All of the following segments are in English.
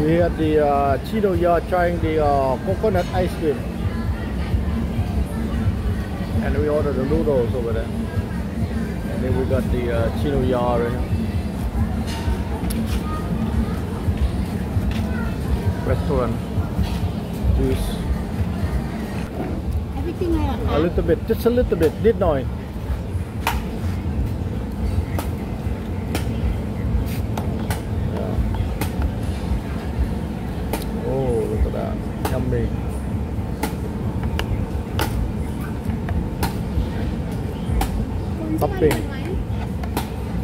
We had the uh, yar Yard trying the uh, coconut ice cream. And we ordered the noodles over there. And then we got the uh, yar Yard restaurant. Juice. Everything I A little bit, just a little bit, did not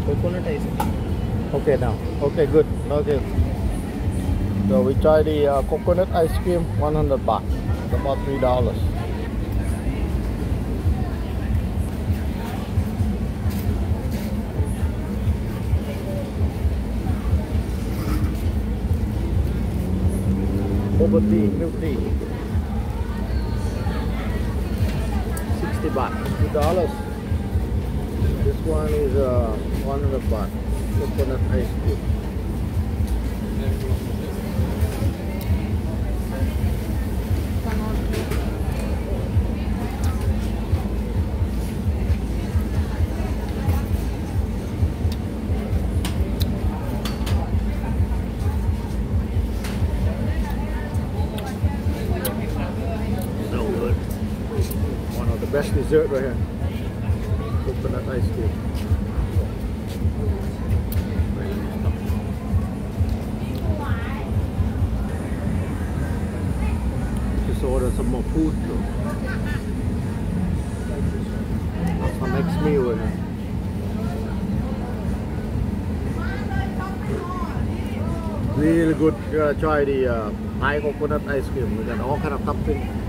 Coconut ice cream. Okay now. Okay, good. Okay. So we try the uh, coconut ice cream, 100 baht. It's about three dollars. Over tea, milk tea. 60 baht, two dollars. This one is uh, 100 baht. Coconut ice cream. So good. One of the best dessert right here. Coconut ice cream. Just order some more food though. That's next meal. Here. Really good. You gotta try the uh, Thai coconut ice cream. We got all kind of topping.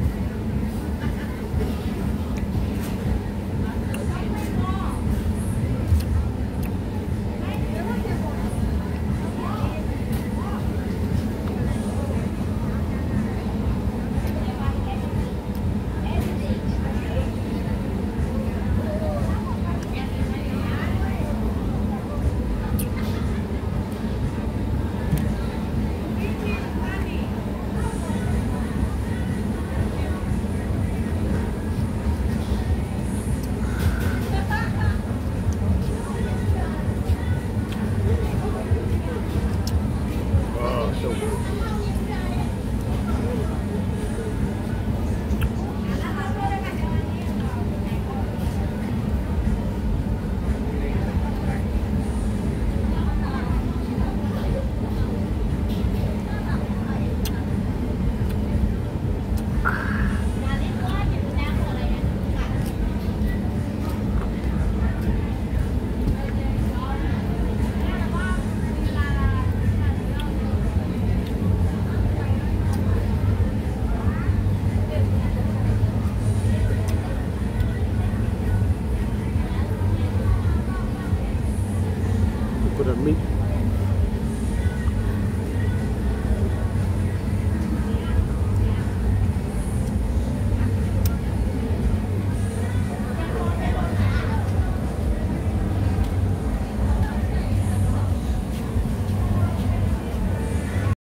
por amigo.